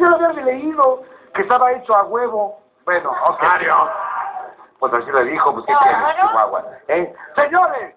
yo lo había leído, que estaba hecho a huevo. Bueno, ok. Mario. Pues así le dijo, pues ¿qué tienes, Chihuahua? ¿Eh? Señores,